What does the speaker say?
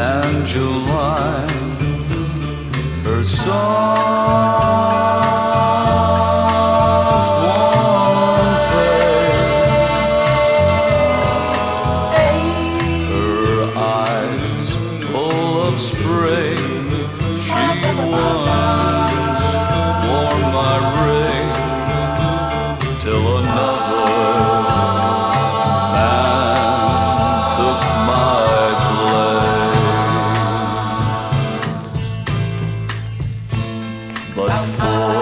and July. Her soft, warm face, her eyes full of spring. She once wore my ring till a for